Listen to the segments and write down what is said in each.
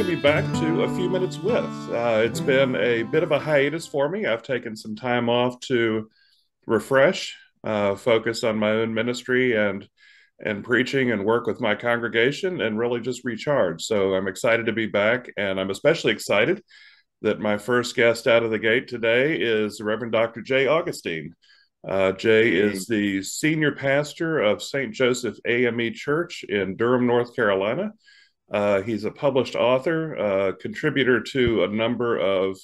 I'd to welcome you back to A Few Minutes With. Uh, it's been a bit of a hiatus for me. I've taken some time off to refresh, uh, focus on my own ministry and and preaching and work with my congregation and really just recharge. So I'm excited to be back, and I'm especially excited that my first guest out of the gate today is Reverend Dr. Jay Augustine. Uh, Jay is the senior pastor of St. Joseph AME Church in Durham, North Carolina. Uh, he's a published author, uh, contributor to a number of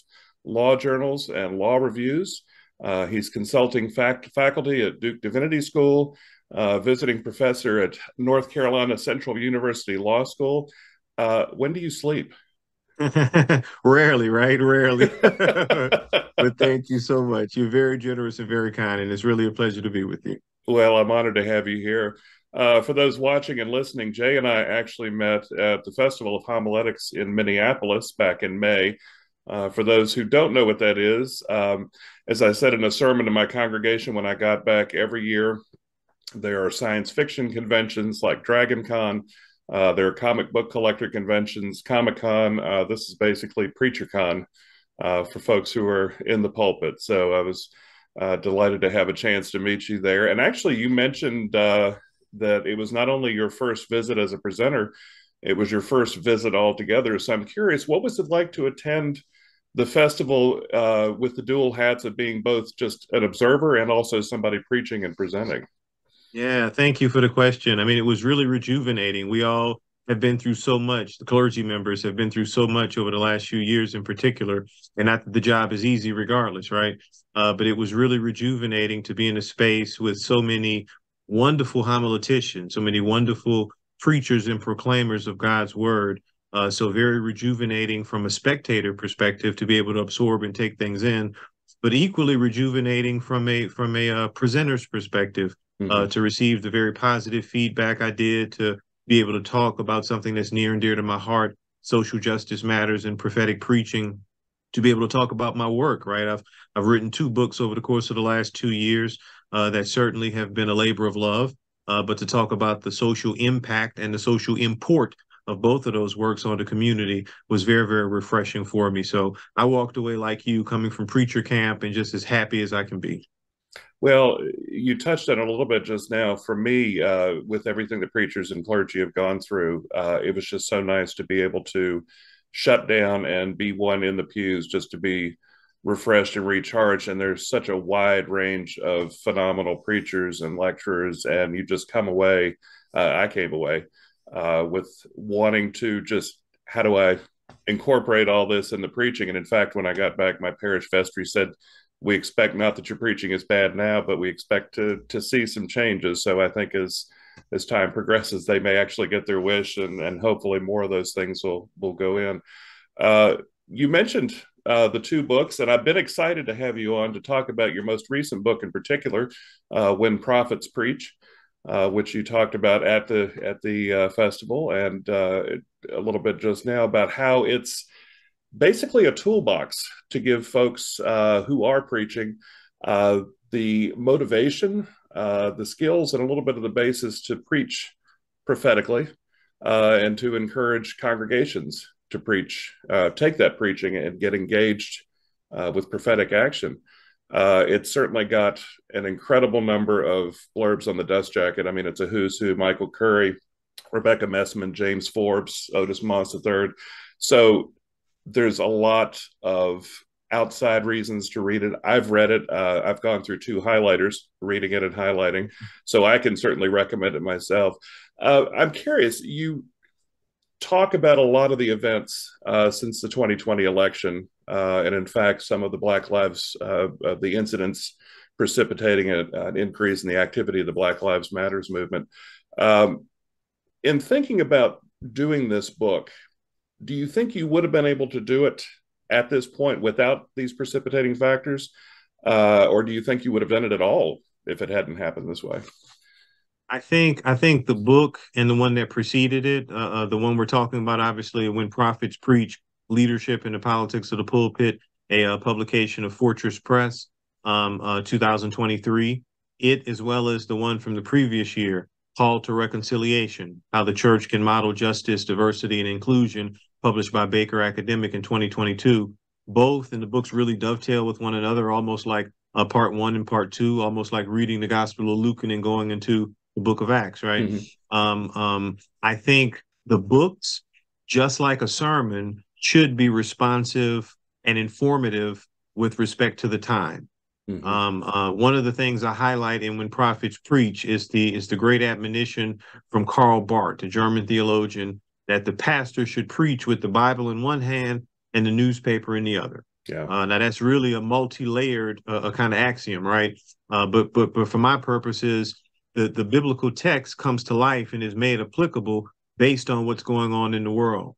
law journals and law reviews. Uh, he's consulting fac- faculty at Duke Divinity School, uh, visiting professor at North Carolina Central University Law School. Uh, when do you sleep? Rarely, right? Rarely. but thank you so much. You're very generous and very kind, and it's really a pleasure to be with you. Well, I'm honored to have you here. Uh, for those watching and listening, Jay and I actually met at the Festival of Homiletics in Minneapolis back in May. Uh, for those who don't know what that is, um, as I said in a sermon to my congregation when I got back every year, there are science fiction conventions like Dragon Con. Uh, there are comic book collector conventions, Comic Con. Uh, this is basically Preacher Con uh, for folks who are in the pulpit. So I was uh, delighted to have a chance to meet you there. And actually, you mentioned uh, that it was not only your first visit as a presenter, it was your first visit altogether. So I'm curious, what was it like to attend the festival uh, with the dual hats of being both just an observer and also somebody preaching and presenting? Yeah, thank you for the question. I mean, it was really rejuvenating. We all have been through so much. The clergy members have been through so much over the last few years in particular. And not that the job is easy regardless, right? Uh, but it was really rejuvenating to be in a space with so many wonderful homileticians, so many wonderful preachers and proclaimers of God's word. Uh, so very rejuvenating from a spectator perspective to be able to absorb and take things in, but equally rejuvenating from a from a uh, presenter's perspective uh, mm-hmm. uh, to receive the very positive feedback I did to be able to talk about something that's near and dear to my heart, social justice matters and prophetic preaching. To be able to talk about my work, right? I've I've written two books over the course of the last two years uh, that certainly have been a labor of love. Uh, but to talk about the social impact and the social import of both of those works on the community was very, very refreshing for me. So I walked away like you, coming from preacher camp and just as happy as I can be. Well, you touched on a little bit just now. For me, uh, with everything the preachers and clergy have gone through, uh, it was just so nice to be able to shut down and be one in the pews, just to be refreshed and recharged and there's such a wide range of phenomenal preachers and lecturers and you just come away uh, i came away uh, with wanting to just how do i incorporate all this in the preaching? And in fact when i got back my parish vestry said we expect not that your preaching is bad now but we expect to to see some changes. So i think as as time progresses they may actually get their wish and and hopefully more of those things will will go in. Uh, you mentioned uh, the two books, and I've been excited to have you on to talk about your most recent book in particular, uh, "When Prophets Preach," uh, which you talked about at the at the uh, festival, and uh, a little bit just now about how it's basically a toolbox to give folks uh, who are preaching the motivation, the skills, and a little bit of the basis to preach prophetically and to encourage congregations to preach, uh, take that preaching and get engaged uh, with prophetic action. Uh, it certainly got an incredible number of blurbs on the dust jacket. I mean, it's a who's who: Michael Curry, Rebecca Messman, James Forbes, Otis Moss III. So there's a lot of outside reasons to read it. I've read it. Uh, I've gone through two highlighters, reading it and highlighting, so I can certainly recommend it myself. Uh, I'm curious. You talk about a lot of the events uh, since the 2020 election, uh, and in fact, some of the Black Lives, uh, the incidents precipitating a, an increase in the activity of the Black Lives Matters movement. Um, in thinking about doing this book, do you think you would have been able to do it at this point without these precipitating factors, uh, or do you think you would have done it at all if it hadn't happened this way? I think I think the book and the one that preceded it, uh, uh, the one we're talking about, obviously, when prophets preach leadership in the politics of the pulpit, a, uh, publication of Fortress Press, um, uh, 2023. It, as well as the one from the previous year, Call to Reconciliation: How the Church Can Model Justice, Diversity, and Inclusion published by Baker Academic in 2022. Both and the books really dovetail with one another, almost like a part one and part two, almost like reading the Gospel of Luke and then going into the Book of Acts. Right. Mm-hmm. Um, um, I think the books, just like a sermon, should be responsive and informative with respect to the time. Mm-hmm. Um, uh, one of the things I highlight in When Prophets Preach is the is the great admonition from Karl Barth, a German theologian, that the pastor should preach with the Bible in one hand and the newspaper in the other. Yeah. Uh, now that's really a multi-layered uh, a kind of axiom, right? Uh, but but but for my purposes, the the biblical text comes to life and is made applicable based on what's going on in the world.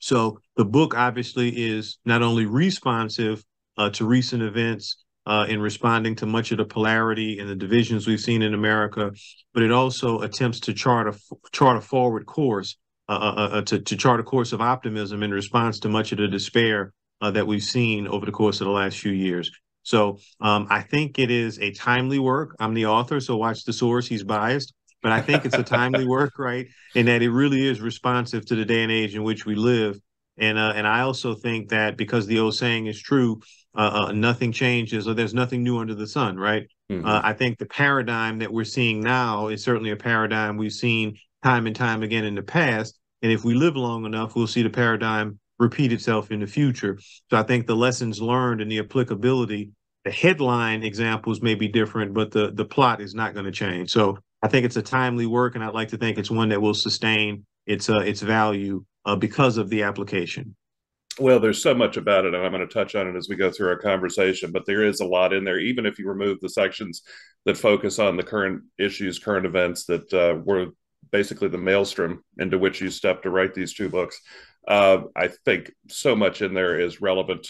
So the book obviously is not only responsive uh, to recent events uh, in responding to much of the polarity and the divisions we've seen in America, but it also attempts to chart a chart a forward course, uh, uh, uh, to, to chart a course of optimism in response to much of the despair uh, that we've seen over the course of the last few years. So um, I think it is a timely work. I'm the author, so watch the source. He's biased but I think it's a timely work, right? And that it really is responsive to the day and age in which we live. And uh, and I also think that because the old saying is true, uh, uh, nothing changes or there's nothing new under the sun, right? Mm-hmm. Uh, I think the paradigm that we're seeing now is certainly a paradigm we've seen time and time again in the past. And if we live long enough, we'll see the paradigm repeat itself in the future. So I think the lessons learned and the applicability, the headline examples may be different, but the the plot is not going to change. So I think it's a timely work, and I'd like to think it's one that will sustain its uh, its value uh, because of the application. Well, there's so much about it, and I'm going to touch on it as we go through our conversation. But there is a lot in there, even if you remove the sections that focus on the current issues, current events that uh, were basically the maelstrom into which you stepped to write these two books. Uh, I think so much in there is relevant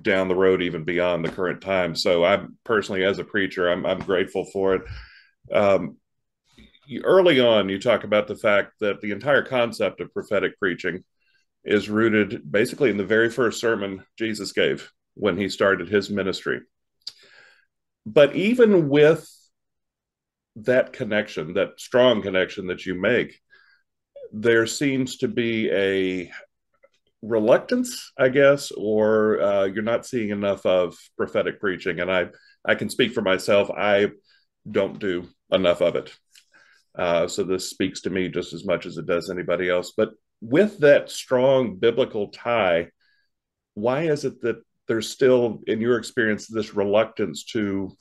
down the road, even beyond the current time. So I'm personally, as a preacher, I'm, I'm grateful for it. Um, early on, you talk about the fact that the entire concept of prophetic preaching is rooted basically in the very first sermon Jesus gave when he started his ministry. But even with that connection, that strong connection that you make, there seems to be a reluctance, I guess, or uh, you're not seeing enough of prophetic preaching. And I, I can speak for myself. I don't do enough of it. Uh, so this speaks to me just as much as it does anybody else. But with that strong biblical tie, why is it that there's still, in your experience, this reluctance to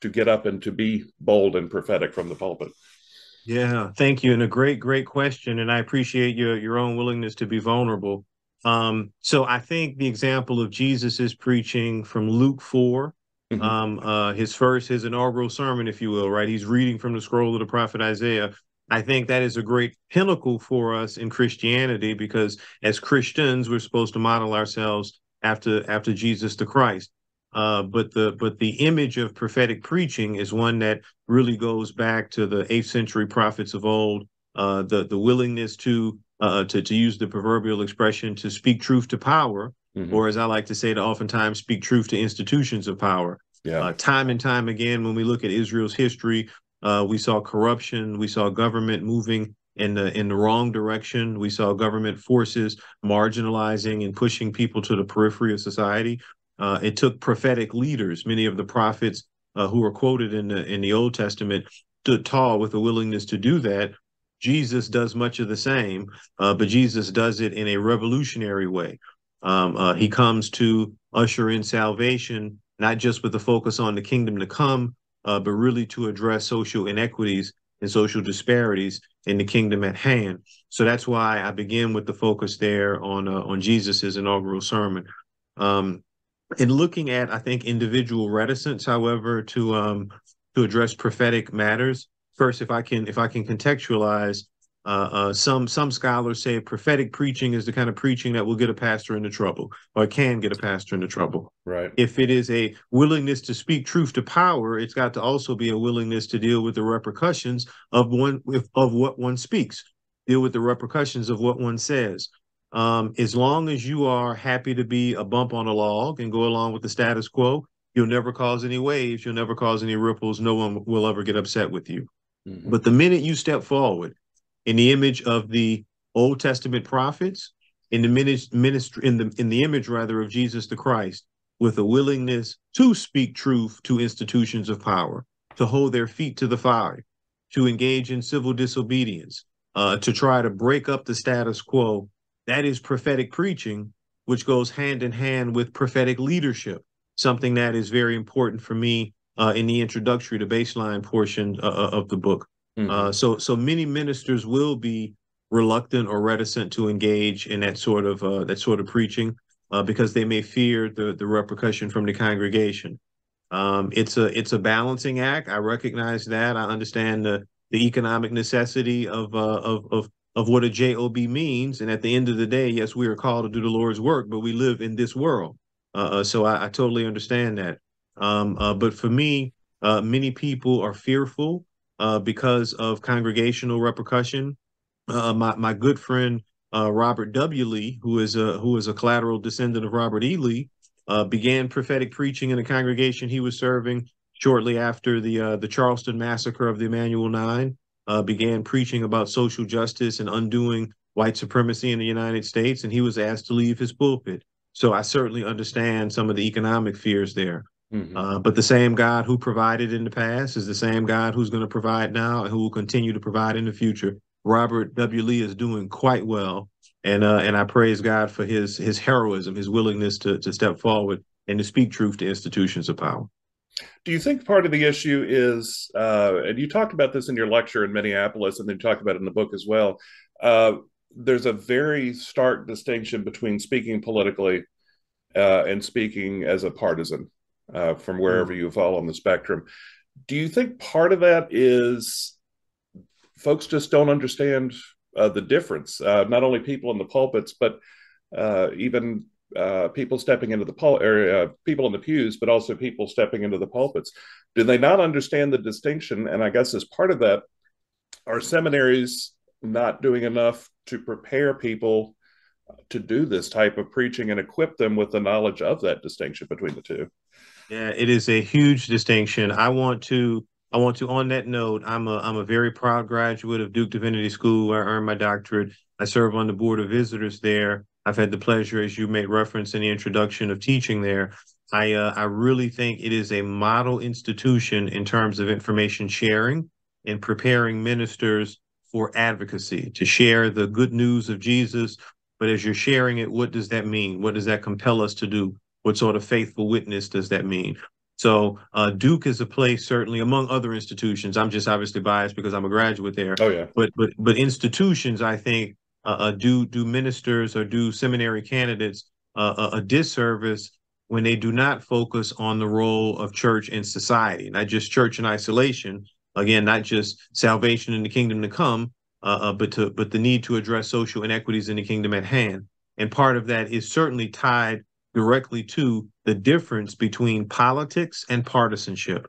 to get up and to be bold and prophetic from the pulpit? Yeah, thank you, and a great, great question, and I appreciate your your own willingness to be vulnerable. Um, so I think the example of Jesus is preaching from Luke four, Mm-hmm. Um, uh, his first, his inaugural sermon, if you will, right? He's reading from the scroll of the prophet Isaiah. I think that is a great pinnacle for us in Christianity because as Christians, we're supposed to model ourselves after after Jesus the Christ. Uh, but the but the image of prophetic preaching is one that really goes back to the eighth century prophets of old. Uh, the the willingness to uh, to to use the proverbial expression to speak truth to power, mm-hmm. or as I like to say, to oftentimes speak truth to institutions of power. Yeah. Uh, time and time again, when we look at Israel's history, uh, we saw corruption, we saw government moving in the in the wrong direction. We saw government forces marginalizing and pushing people to the periphery of society. Uh, it took prophetic leaders, many of the prophets uh, who are quoted in the in the Old Testament, stood tall with a willingness to do that. Jesus does much of the same, uh, but Jesus does it in a revolutionary way. Um, uh, he comes to usher in salvation, not just with a focus on the kingdom to come, uh, but really to address social inequities and social disparities in the kingdom at hand. So that's why I begin with the focus there on uh, on Jesus's inaugural sermon. Um, in looking at, I think, individual reticence, however, to um, to address prophetic matters. First, if I can if I can contextualize uh, uh, some some scholars say prophetic preaching is the kind of preaching that will get a pastor into trouble, or can get a pastor into trouble. Right. If it is a willingness to speak truth to power, it's got to also be a willingness to deal with the repercussions of one of what one speaks, deal with the repercussions of what one says. Um, as long as you are happy to be a bump on a log and go along with the status quo, you'll never cause any waves, you'll never cause any ripples. No one will ever get upset with you. Mm-hmm. But the minute you step forward in the image of the Old Testament prophets in the ministry in the in the image rather of Jesus the Christ with a willingness to speak truth to institutions of power, to hold their feet to the fire, to engage in civil disobedience, uh, to try to break up the status quo. That is prophetic preaching, which goes hand in hand with prophetic leadership, something that is very important for me uh, in the introductory to baseline portion uh, uh of the book. Mm-hmm. Uh, so, so many ministers will be reluctant or reticent to engage in that sort of uh, that sort of preaching uh, because they may fear the the repercussion from the congregation. Um, it's a it's a balancing act. I recognize that. I understand the the economic necessity of uh, of of of what a job means. And at the end of the day, yes, we are called to do the Lord's work, but we live in this world. Uh, uh so I, I, totally understand that. Um, uh, but for me, uh, many people are fearful uh, because of congregational repercussion. my my good friend uh, Robert W. Lee, who is a who is a collateral descendant of Robert E. Lee, uh, began prophetic preaching in a congregation he was serving shortly after the uh, the Charleston massacre of the Emanuel Nine. Uh, began preaching about social justice and undoing white supremacy in the United States, and he was asked to leave his pulpit. So I certainly understand some of the economic fears there. Mm-hmm. Uh, but the same God who provided in the past is the same God who's going to provide now and who will continue to provide in the future. Robert W. Lee is doing quite well, and uh, and I praise God for his his heroism, his willingness to to step forward and to speak truth to institutions of power. Do you think part of the issue is, uh, and you talked about this in your lecture in Minneapolis, and then you talk about it in the book as well? Uh, there's a very stark distinction between speaking politically uh, and speaking as a partisan uh, from wherever mm. you fall on the spectrum. Do you think part of that is folks just don't understand uh, the difference. Uh, not only people in the pulpits, but uh, even uh, people stepping into the pul- or, uh, people in the pews, but also people stepping into the pulpits. Do they not understand the distinction? And I guess as part of that, are seminaries not doing enough to prepare people to do this type of preaching and equip them with the knowledge of that distinction between the two? Yeah, it is a huge distinction. I want to I want to, on that note, I'm a I'm a very proud graduate of Duke Divinity School, I earned my doctorate. I serve on the board of visitors there. I've had the pleasure, as you made reference in the introduction, of teaching there. I uh, I really think it is a model institution in terms of information sharing and preparing ministers for advocacy to share the good news of Jesus. But as you're sharing it, what does that mean? What does that compel us to do? What sort of faithful witness does that mean? So uh, Duke is a place certainly among other institutions. I'm just obviously biased because I'm a graduate there. Oh yeah. But but but institutions, I think, do do ministers or do seminary candidates uh, a, a disservice when they do not focus on the role of church in society, not just church in isolation. Again, not just salvation in the kingdom to come, uh, uh, but to but the need to address social inequities in the kingdom at hand. And part of that is certainly tied directly to the difference between politics and partisanship.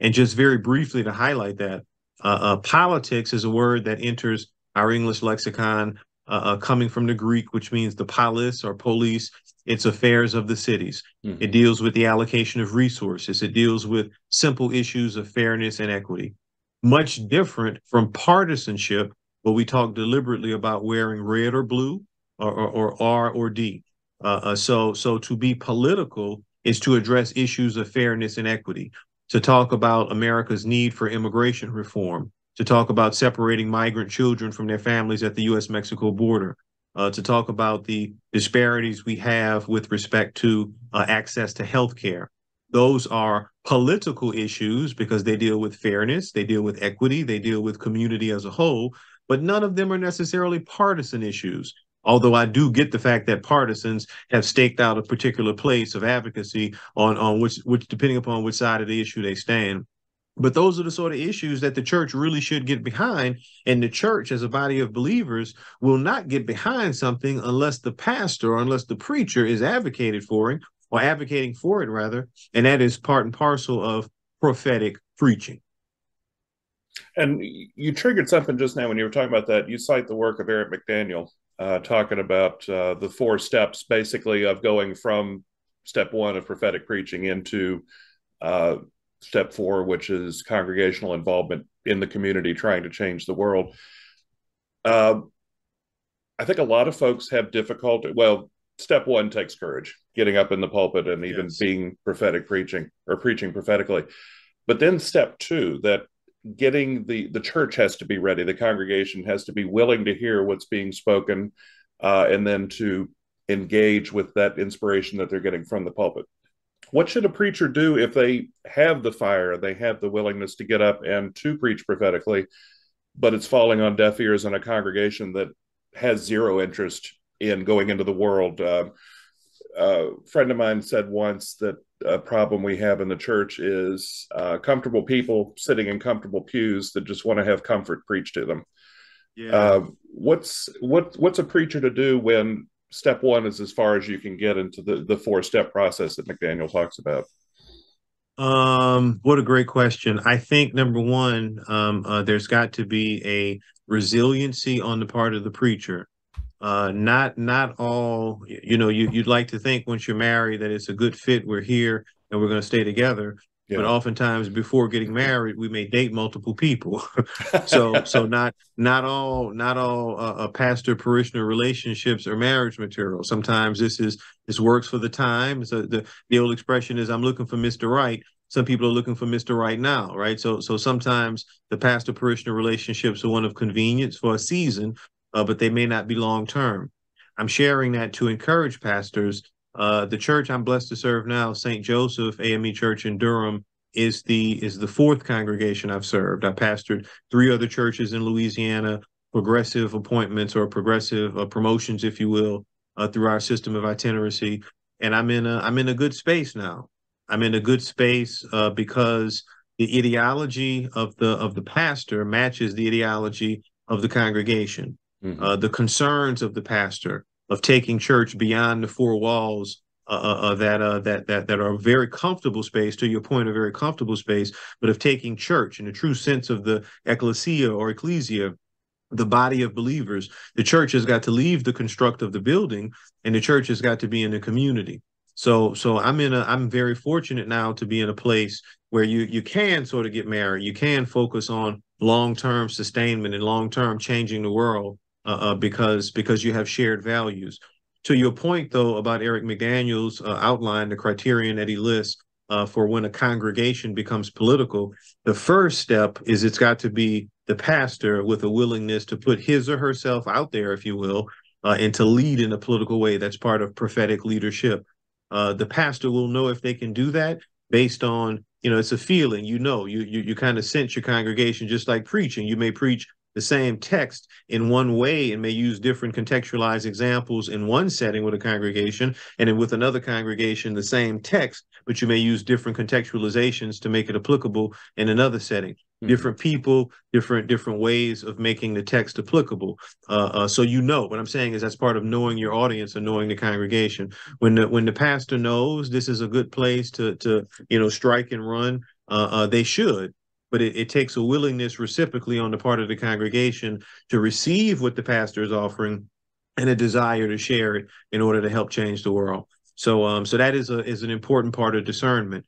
And just very briefly to highlight that, uh, uh, politics is a word that enters our English lexicon uh, uh coming from the Greek, which means the polis or police. It's affairs of the cities. Mm-hmm. It deals with the allocation of resources. It deals with simple issues of fairness and equity. Much different from partisanship, where we talk deliberately about wearing red or blue or, or, or R or D. Uh, uh, so, so to be political is to address issues of fairness and equity, to talk about America's need for immigration reform, to talk about separating migrant children from their families at the U.S. Mexico border, uh, to talk about the disparities we have with respect to uh, access to health care. Those are political issues because they deal with fairness, they deal with equity, they deal with community as a whole, but none of them are necessarily partisan issues. Although I do get the fact that partisans have staked out a particular place of advocacy on, on which, which depending upon which side of the issue they stand. But those are the sort of issues that the church really should get behind. And the church, as a body of believers, will not get behind something unless the pastor or unless the preacher is advocated for it or advocating for it, rather. And that is part and parcel of prophetic preaching. And you triggered something just now when you were talking about that. You cite the work of Eric McDaniel, uh, talking about uh, the four steps basically of going from step one of prophetic preaching into uh, step four, which is congregational involvement in the community, trying to change the world. Uh, I think a lot of folks have difficulty. Well, step one takes courage, getting up in the pulpit and even yes. being prophetic preaching or preaching prophetically. But then step two, that getting the the church has to be ready, the congregation has to be willing to hear what's being spoken, uh, and then to engage with that inspiration that they're getting from the pulpit. What should a preacher do if they have the fire, they have the willingness to get up and to preach prophetically, but it's falling on deaf ears in a congregation that has zero interest in going into the world? Uh, a friend of mine said once that a problem we have in the church is uh, comfortable people sitting in comfortable pews that just want to have comfort preached to them. Yeah. Uh, what's what what's a preacher to do when step one is as far as you can get into the the four step process that McDaniel talks about? Um, what a great question. I think number one, um, uh, there's got to be a resiliency on the part of the preacher. Uh, not not all, you know, you, you'd like to think once you're married that it's a good fit. We're here and we're going to stay together. Yeah. But oftentimes before getting married, we may date multiple people. so so not not all not all uh, uh, pastor parishioner relationships are marriage material. Sometimes this is this works for the time. So the the old expression is I'm looking for Mr. Right. Some people are looking for Mr. Right now, right? So so sometimes the pastor parishioner relationships are one of convenience for a season, uh, but they may not be long term. I'm sharing that to encourage pastors uh, the church I'm blessed to serve now, St. Joseph AME Church in Durham, is the is the fourth congregation I've served. I pastored three other churches in Louisiana, progressive appointments or progressive uh, promotions, if you will, uh, through our system of itinerancy. And I'm in a I'm in a good space now. I'm in a good space uh, because the ideology of the of the pastor matches the ideology of the congregation. Mm-hmm. Uh, the concerns of the pastor of taking church beyond the four walls uh, uh, uh, that uh, that that that are a very comfortable space. To your point, a very comfortable space, but of taking church in the true sense of the ecclesia or ecclesia, the body of believers. The church has got to leave the construct of the building, and the church has got to be in the community. So so I'm in a I'm very fortunate now to be in a place where you you can sort of get married. You can focus on long term sustainment and long term changing the world uh, uh, because because you have shared values. To your point, though, about Eric McDaniel's uh, outline, the criterion that he lists uh, for when a congregation becomes political, the first step is it's got to be the pastor with a willingness to put his or herself out there, if you will, uh, and to lead in a political way. That's part of prophetic leadership. Uh, the pastor will know if they can do that based on you know it's a feeling you know you you, you kind of sense your congregation just like preaching you may preach the same text in one way and may use different contextualized examples in one setting with a congregation and then with another congregation the same text but you may use different contextualizations to make it applicable in another setting. Mm-hmm. different people different different ways of making the text applicable. Uh, uh, so you know what i'm saying is that's part of knowing your audience and knowing the congregation. When the when the pastor knows this is a good place to to you know strike and run uh, uh they should but it, it, takes a willingness reciprocally on the part of the congregation to receive what the pastor is offering and a desire to share it in order to help change the world. So um so that is a is an important part of discernment.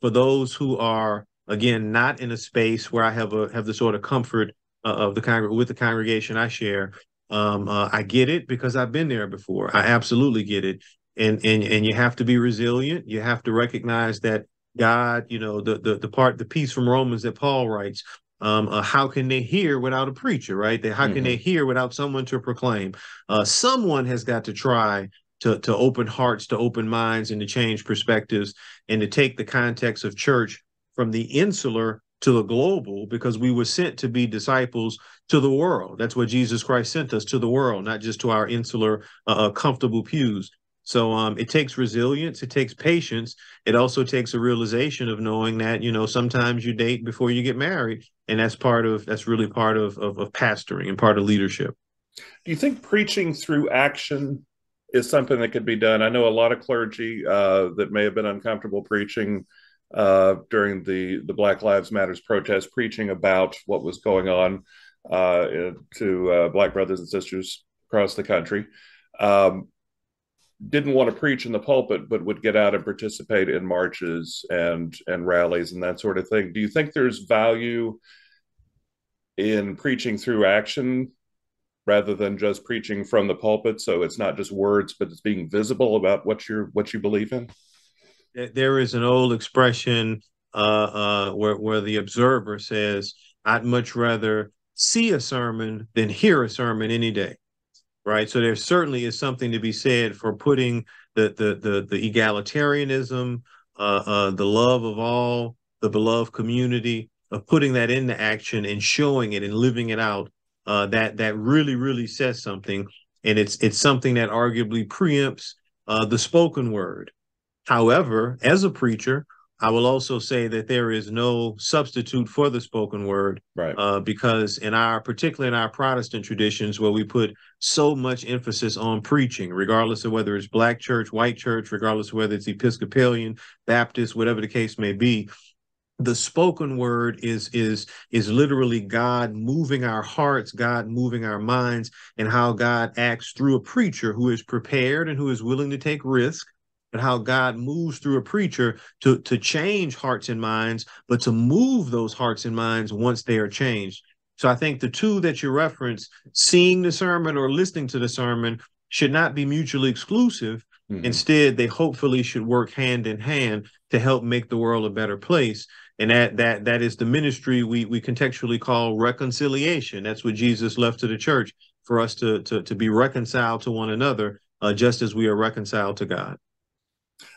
For those who are again not in a space where I have a have the sort of comfort uh, of the con- with the congregation I share, um uh, I get it because I've been there before. I absolutely get it. And and and you have to be resilient. You have to recognize that God, you know, the the the part, the piece from Romans that Paul writes. Um, uh, how can they hear without a preacher, right? They, how mm-hmm. can they hear without someone to proclaim? Uh, someone has got to try to to open hearts, to open minds, and to change perspectives, and to take the context of church from the insular to the global, because we were sent to be disciples to the world. That's what Jesus Christ sent us to the world, not just to our insular, uh, uh comfortable pews. So um, it takes resilience, it takes patience. It also takes a realization of knowing that you know sometimes you date before you get married, and that's part of that's really part of of, of pastoring and part of leadership. Do you think preaching through action is something that could be done? I know a lot of clergy uh, that may have been uncomfortable preaching uh, during the the Black Lives Matters protest, preaching about what was going on uh, to uh, Black brothers and sisters across the country. Um, didn't want to preach in the pulpit, but would get out and participate in marches and and rallies and that sort of thing. Do you think there's value in preaching through action rather than just preaching from the pulpit. So it's not just words, but it's being visible about what you're what you believe in. There is an old expression uh, uh, where where the observer says, "I'd much rather see a sermon than hear a sermon any day." Right. So there certainly is something to be said for putting the the the, the egalitarianism, uh, uh, the love of all, the beloved community, of putting that into action and showing it and living it out uh, that that really really says something, and it's it's something that arguably preempts uh, the spoken word. However, as a preacher, I will also say that there is no substitute for the spoken word, right? Uh, because in our, particularly in our Protestant traditions, where we put so much emphasis on preaching, regardless of whether it's Black church, white church, regardless of whether it's Episcopalian, Baptist, whatever the case may be, the spoken word is is is literally god moving our hearts god moving our minds and how god acts through a preacher who is prepared and who is willing to take risk but how god moves through a preacher to to change hearts and minds but to move those hearts and minds once they are changed. So i think the two that you reference seeing the sermon or listening to the sermon should not be mutually exclusive. Mm-hmm. instead they hopefully should work hand in hand to help make the world a better place. And that that that is the ministry we we contextually call reconciliation. That's what jesus left to the church for us to to, to be reconciled to one another uh, just as we are reconciled to god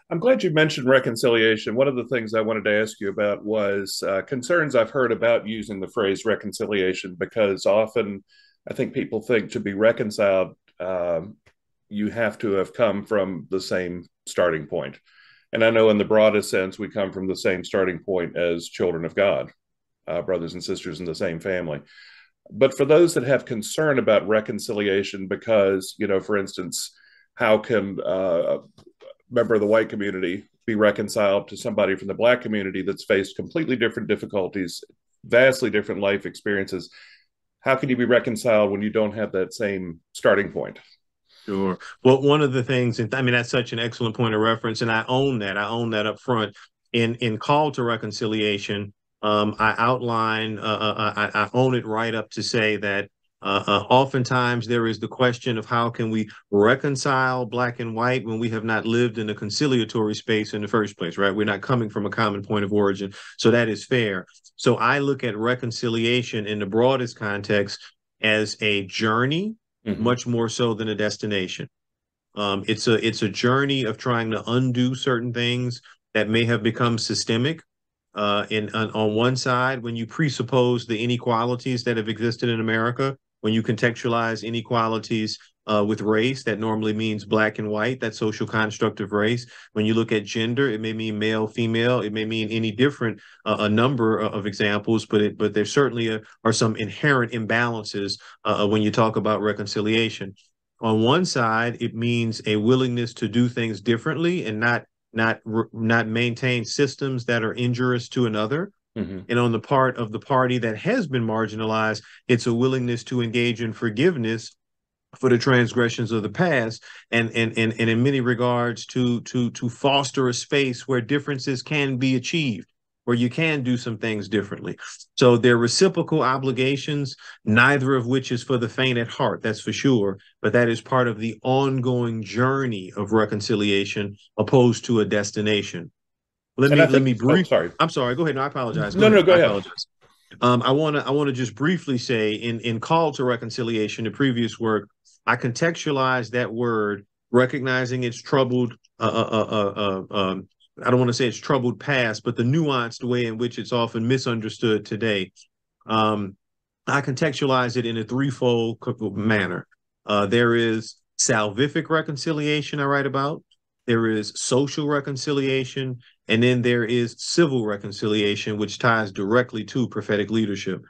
i'm glad you mentioned reconciliation one of the things i wanted to ask you about was uh, concerns i've heard about using the phrase reconciliation because often i think people think to be reconciled um, you have to have come from the same starting point. and I know in the broadest sense, we come from the same starting point as children of God, uh, brothers and sisters in the same family. But for those that have concern about reconciliation, because, you know, for instance, how can uh, member of the white community be reconciled to somebody from the black community that's faced completely different difficulties, vastly different life experiences? How can you be reconciled when you don't have that same starting point? Sure. Well, one of the things, and I mean, that's such an excellent point of reference, and I own that. I own that up front. In in call to reconciliation, um, I outline, uh, uh, uh, I, I, own it right up to say that uh, uh, oftentimes there is the question of how can we reconcile black and white when we have not lived in a conciliatory space in the first place, right? We're not coming from a common point of origin, so that is fair. So I look at reconciliation in the broadest context as a journey mm-hmm. much more so than a destination. Um, it's a it's a journey of trying to undo certain things that may have become systemic. Uh, in on, on one side, when you presuppose the inequalities that have existed in America, when you contextualize inequalities uh, with race, that normally means black and white, that social construct of race. When you look at gender, it may mean male, female. It may mean any different, uh, a number of examples, but it, but there certainly are, are some inherent imbalances uh, uh, when you talk about reconciliation. On one side, it means a willingness to do things differently and not not not maintain systems that are injurious to another. Mm-hmm. And on the part of the party that has been marginalized, it's a willingness to engage in forgiveness for the transgressions of the past and, and and and in many regards to to to foster a space where differences can be achieved where you can do some things differently so they're reciprocal obligations neither of which is for the faint at heart that's for sure but that is part of the ongoing journey of reconciliation opposed to a destination let and me think, let me brief oh, sorry i'm sorry go ahead no i apologize go no ahead. no go I ahead apologize. Um, I want to I want to just briefly say in in call to reconciliation, the previous work, I contextualize that word, recognizing its troubled, uh, uh, uh, um, I don't want to say it's troubled past, but the nuanced way in which it's often misunderstood today. Um, I contextualize it in a threefold manner. there is salvific reconciliation I write about. There is social reconciliation, and then there is civil reconciliation, which ties directly to prophetic leadership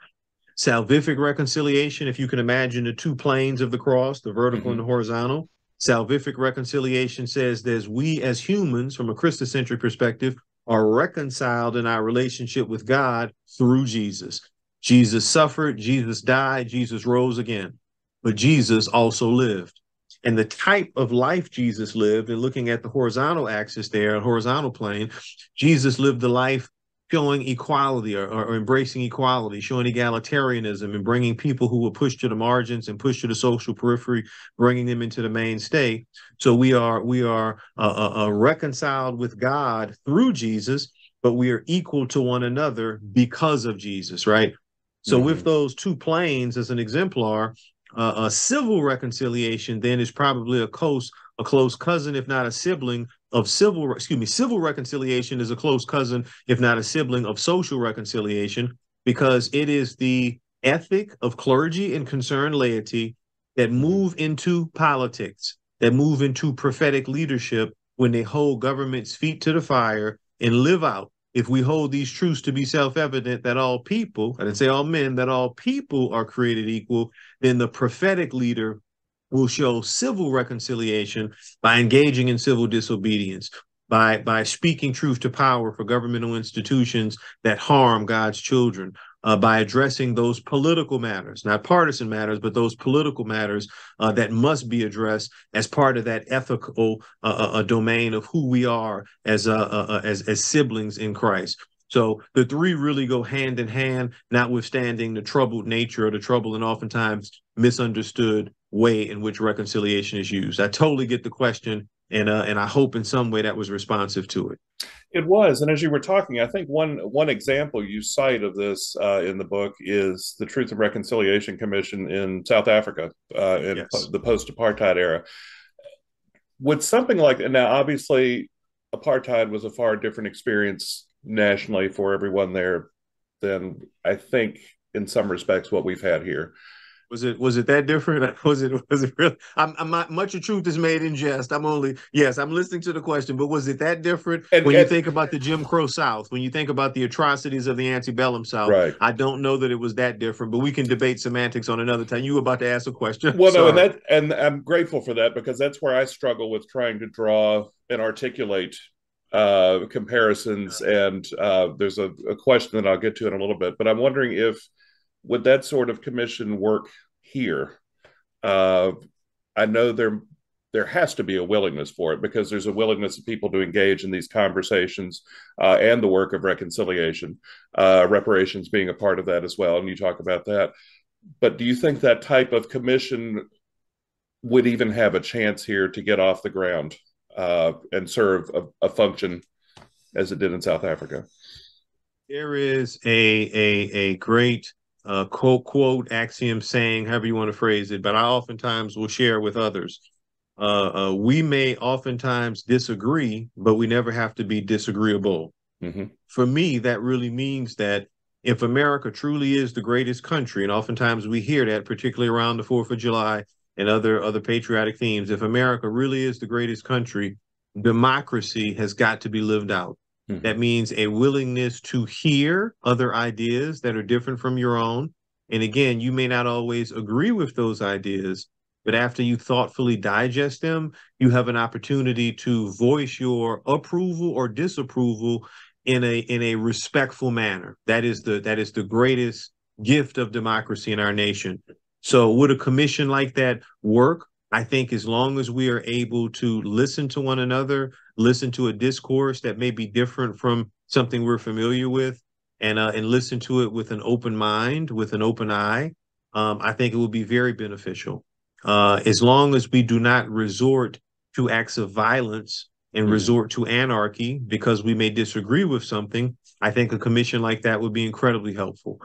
salvific reconciliation, if you can imagine the two planes of the cross, the vertical mm-hmm. and the horizontal. Salvific reconciliation says that we as humans, from a Christocentric perspective, are reconciled in our relationship with God through Jesus. Jesus suffered, Jesus died, Jesus rose again, but Jesus also lived. And the type of life Jesus lived, and looking at the horizontal axis there, horizontal plane, Jesus lived the life showing equality or, or, embracing equality, showing egalitarianism, and bringing people who were pushed to the margins and pushed to the social periphery, bringing them into the mainstay. So we are we are uh, uh, uh, reconciled with God through Jesus, but we are equal to one another because of Jesus, right? So mm-hmm. with those two planes as an exemplar, uh, a civil reconciliation then is probably a close a close cousin, if not a sibling of civil, excuse me, civil reconciliation is a close cousin, if not a sibling of social reconciliation, because it is the ethic of clergy and concerned laity that move into politics, that move into prophetic leadership when they hold government's feet to the fire and live out. If we hold these truths to be self evident that all people, I didn't say all men, that all people are created equal, then the prophetic leader will show civil reconciliation by engaging in civil disobedience, by, by speaking truth to power for governmental institutions that harm God's children, uh, by addressing those political matters, not partisan matters, but those political matters uh, that must be addressed as part of that ethical uh, uh domain of who we are as, uh, uh, as, as siblings in Christ. So the three really go hand in hand, notwithstanding the troubled nature or the trouble and oftentimes misunderstood way in which reconciliation is used. I totally get the question, and uh, and I hope in some way that was responsive to it. It was, and as you were talking, I think one one example you cite of this uh, in the book is the Truth and Reconciliation Commission in South Africa uh, in yes. the post-apartheid era. Would something like that now? Obviously, apartheid was a far different experience nationally for everyone there than I think, in some respects, what we've had here. Was it was it that different? Was it was it really? I'm, I'm not much of truth is made in jest. I'm only yes, I'm listening to the question, but was it that different and, when and, you think about the Jim Crow South, when you think about the atrocities of the antebellum South? Right. I don't know that it was that different, but we can debate semantics on another time. You were about to ask a question. Well, no, and that and I'm grateful for that because that's where I struggle with trying to draw and articulate uh, comparisons. And uh, there's a, a question that I'll get to in a little bit, but I'm wondering if would that sort of commission work here? Uh, I know there there has to be a willingness for it because there's a willingness of people to engage in these conversations uh, and the work of reconciliation, uh, reparations being a part of that as well. And you talk about that. But do you think that type of commission would even have a chance here to get off the ground uh, and serve a, a function as it did in South Africa? There is a a a great uh, quote quote axiom saying, however you want to phrase it, but I oftentimes will share with others. Uh, uh, we may oftentimes disagree, but we never have to be disagreeable. Mm-hmm. For me, that really means that if America truly is the greatest country, and oftentimes we hear that, particularly around the Fourth of July and other other patriotic themes, if America really is the greatest country, democracy has got to be lived out. Mm-hmm. That means a willingness to hear other ideas that are different from your own. And again, you may not always agree with those ideas, but after you thoughtfully digest them, you have an opportunity to voice your approval or disapproval in a in a respectful manner. That is the that is the greatest gift of democracy in our nation. So would a commission like that work? I think as long as we are able to listen to one another, listen to a discourse that may be different from something we're familiar with, and uh, and listen to it with an open mind, with an open eye, um, I think it will be very beneficial. Uh, as long as we do not resort to acts of violence and mm-hmm. resort to anarchy because we may disagree with something, I think a commission like that would be incredibly helpful.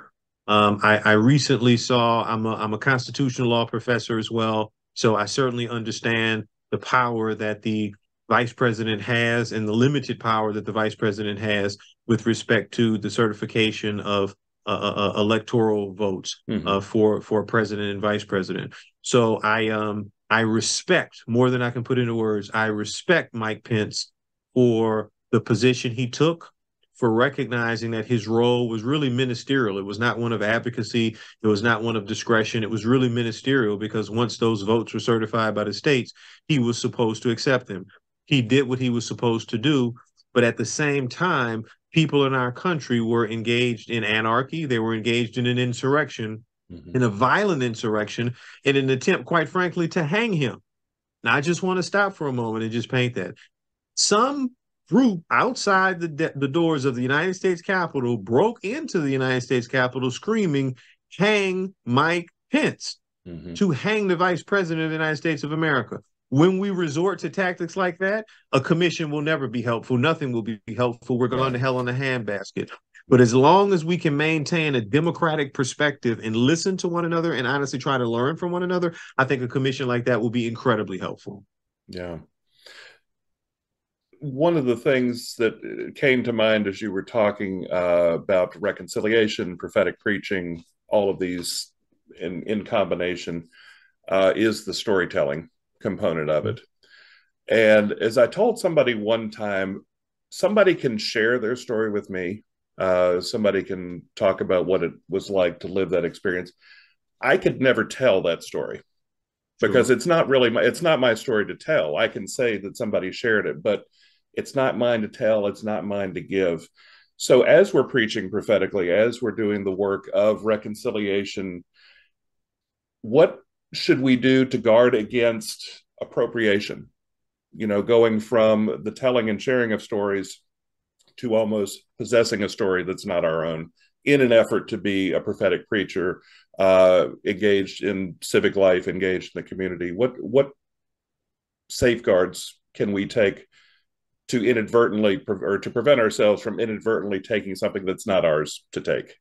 Um, I, I recently saw I'm a, I'm a constitutional law professor as well. So I certainly understand the power that the vice president has and the limited power that the vice president has with respect to the certification of uh, uh, uh electoral votes mm-hmm. uh, for for president and vice president. So I um I respect more than I can put into words. I respect Mike Pence for the position he took for recognizing that his role was really ministerial. It was not one of advocacy, it was not one of discretion. It was really ministerial because once those votes were certified by the states, he was supposed to accept them. He did what he was supposed to do. But at the same time, people in our country were engaged in anarchy, they were engaged in an insurrection. Mm-hmm. In a violent insurrection, in an attempt, quite frankly, to hang him. Now, I just want to stop for a moment and just paint that. Some group outside the de- the doors of the United States Capitol broke into the United States Capitol screaming, "Hang Mike Pence!" Mm-hmm. to hang the Vice President of the United States of America. When we resort to tactics like that, a commission will never be helpful. Nothing will be helpful. We're going to hell in a handbasket. But as long as we can maintain a democratic perspective and listen to one another and honestly try to learn from one another, I think a commission like that will be incredibly helpful. Yeah. One of the things that came to mind as you were talking uh, about reconciliation, prophetic preaching, all of these in, in combination, uh, is the storytelling component of it. And as I told somebody one time, somebody can share their story with me. Uh, somebody can talk about what it was like to live that experience. I could never tell that story because sure. it's not really my, it's not my story to tell. I can say that somebody shared it, but it's not mine to tell. It's not mine to give. So as we're preaching prophetically, as we're doing the work of reconciliation, what should we do to guard against appropriation? You know, going from the telling and sharing of stories to almost possessing a story that's not our own in an effort to be a prophetic preacher, uh, engaged in civic life, engaged in the community. What what safeguards can we take to inadvertently or to prevent ourselves from inadvertently taking something that's not ours to take?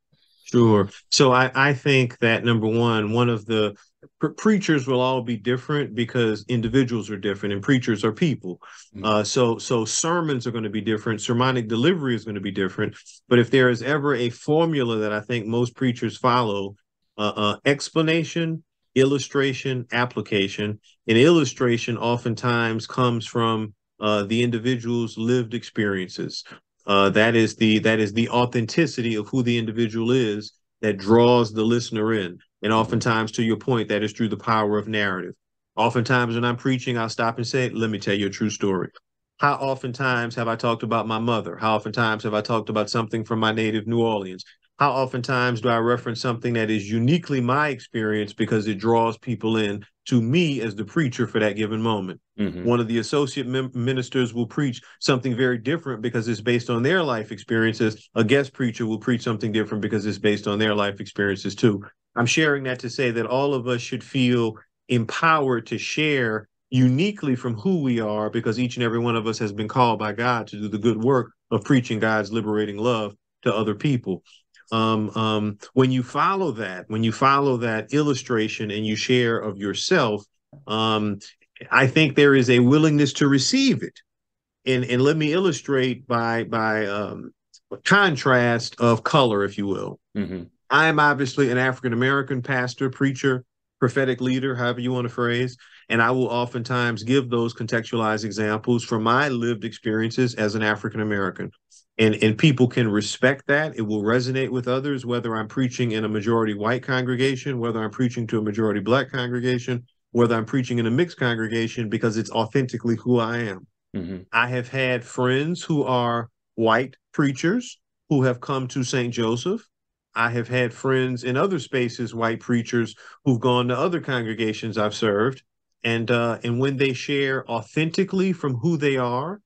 Sure. So I, I think that number one, one of the pre- preachers will all be different because individuals are different and preachers are people. Mm-hmm. Uh, so so sermons are going to be different. Sermonic delivery is going to be different. But if there is ever a formula that I think most preachers follow, uh, uh, explanation, illustration, application. and illustration oftentimes comes from uh, the individual's lived experiences. Uh, that is the that is the authenticity of who the individual is that draws the listener in. And oftentimes, to your point, that is through the power of narrative. Oftentimes, when I'm preaching, I'll stop and say, "Let me tell you a true story." How oftentimes have I talked about my mother? How oftentimes have I talked about something from my native New Orleans? How oftentimes do I reference something that is uniquely my experience because it draws people in to me as the preacher for that given moment? Mm-hmm. One of the associate ministers will preach something very different because it's based on their life experiences. A guest preacher will preach something different because it's based on their life experiences too. I'm sharing that to say that all of us should feel empowered to share uniquely from who we are because each and every one of us has been called by God to do the good work of preaching God's liberating love to other people. Um, um, when you follow that, when you follow that illustration and you share of yourself, um, I think there is a willingness to receive it. And and let me illustrate by by um, contrast of color, if you will. Mm-hmm. I am obviously an African American pastor, preacher, prophetic leader, however you want to phrase. And I will oftentimes give those contextualized examples from my lived experiences as an African American. And, and people can respect that. It will resonate with others, whether I'm preaching in a majority white congregation, whether I'm preaching to a majority black congregation, whether I'm preaching in a mixed congregation, because it's authentically who I am. Mm-hmm. I have had friends who are white preachers who have come to St. Joseph. I have had friends in other spaces, white preachers, who've gone to other congregations I've served. And uh, and when they share authentically from who they are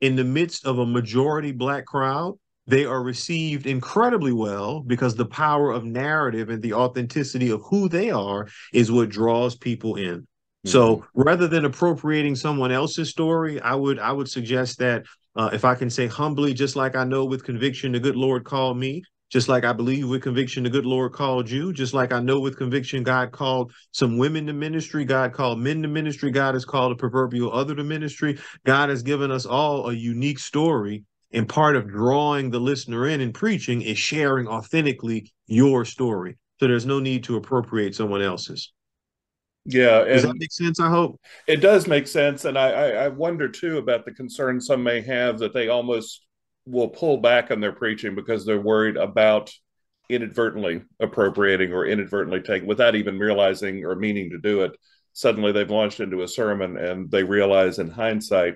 in the midst of a majority black crowd, they are received incredibly well because the power of narrative and the authenticity of who they are is what draws people in. Mm-hmm. So rather than appropriating someone else's story, I would I would suggest that uh, if I can say humbly, just like I know with conviction the good Lord called me, just like I believe with conviction the good Lord called you, just like I know with conviction God called some women to ministry, God called men to ministry, God has called a proverbial other to ministry. God has given us all a unique story and part of drawing the listener in and preaching is sharing authentically your story. So there's no need to appropriate someone else's. Yeah, does that make sense? I hope it does make sense, and I, I, I wonder too about the concern some may have that they almost will pull back on their preaching because they're worried about inadvertently appropriating or inadvertently taking without even realizing or meaning to do it. Suddenly, they've launched into a sermon, and they realize in hindsight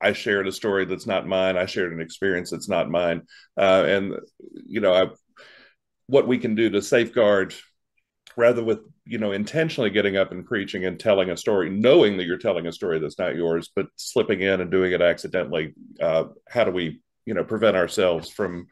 I shared a story that's not mine. I shared an experience that's not mine. Uh, and, you know, I, what we can do to safeguard rather with you know intentionally getting up and preaching and telling a story knowing that you're telling a story that's not yours but slipping in and doing it accidentally uh, how do we you know prevent ourselves from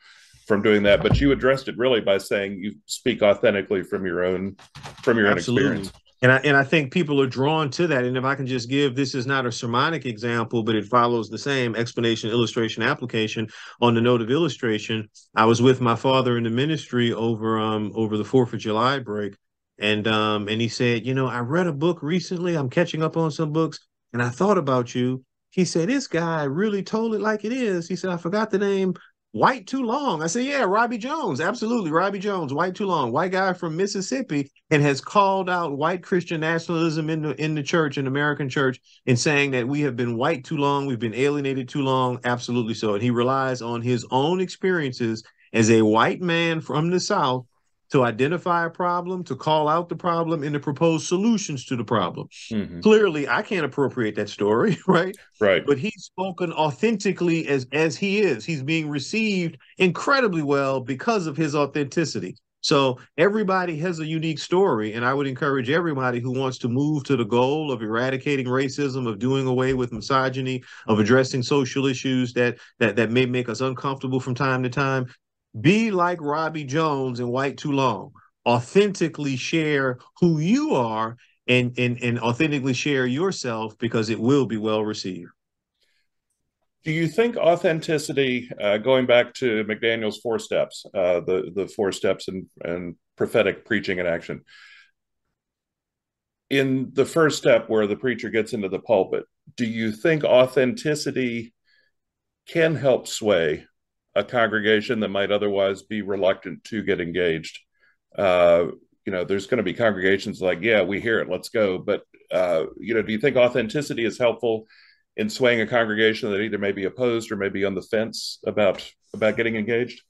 from doing that but you addressed it really by saying you speak authentically from your own from your Absolutely. own experience and I, and I think people are drawn to that. And if I can just give this is not a sermonic example, but it follows the same explanation, illustration, application on the note of illustration. I was with my father in the ministry over um over the Fourth of July break, and um and he said, you know, I read a book recently. I'm catching up on some books, and I thought about you. He said, this guy really told it like it is. He said, I forgot the name, White Too Long. I said, yeah, Robbie Jones. Absolutely. Robbie Jones, White Too Long, white guy from Mississippi, and has called out white Christian nationalism in the in the church, in American church, in saying that we have been white too long, we've been alienated too long. Absolutely so. And he relies on his own experiences as a white man from the South to identify a problem, to call out the problem, and to propose solutions to the problem. Mm-hmm. Clearly, I can't appropriate that story, right? Right. But he's spoken authentically as as he is. He's being received incredibly well because of his authenticity. So everybody has a unique story, and I would encourage everybody who wants to move to the goal of eradicating racism, of doing away with misogyny, of addressing social issues that that that may make us uncomfortable from time to time, be like Robbie Jones and White Too Long. Authentically share who you are and, and, and authentically share yourself because it will be well received. Do you think authenticity, uh, going back to McDaniel's four steps, uh, the the four steps and and prophetic preaching and action, in the first step where the preacher gets into the pulpit, do you think authenticity can help sway a congregation that might otherwise be reluctant to get engaged. Uh, you know, there's going to be congregations like, yeah, we hear it, let's go. But uh, you know, do you think authenticity is helpful in swaying a congregation that either may be opposed or may be on the fence about about getting engaged?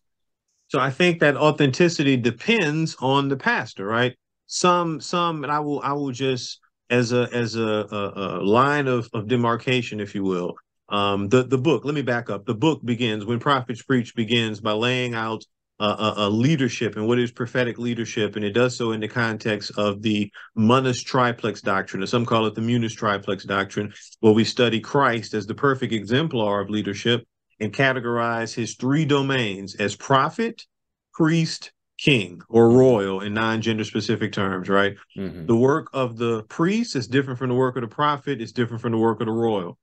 So I think that authenticity depends on the pastor, right? Some, some, and I will, I will just as a as a, a, a line of of demarcation, if you will. Um, the the book. Let me back up. The book begins when prophets preach begins by laying out a, a, leadership and what is prophetic leadership, and it does so in the context of the Munus triplex doctrine, or some call it the Munus triplex doctrine, where we study Christ as the perfect exemplar of leadership and categorize his three domains as prophet, priest, king, or royal in non-gender specific terms, right? Mm-hmm. The work of the priest is different from the work of the prophet, it's different from the work of the royal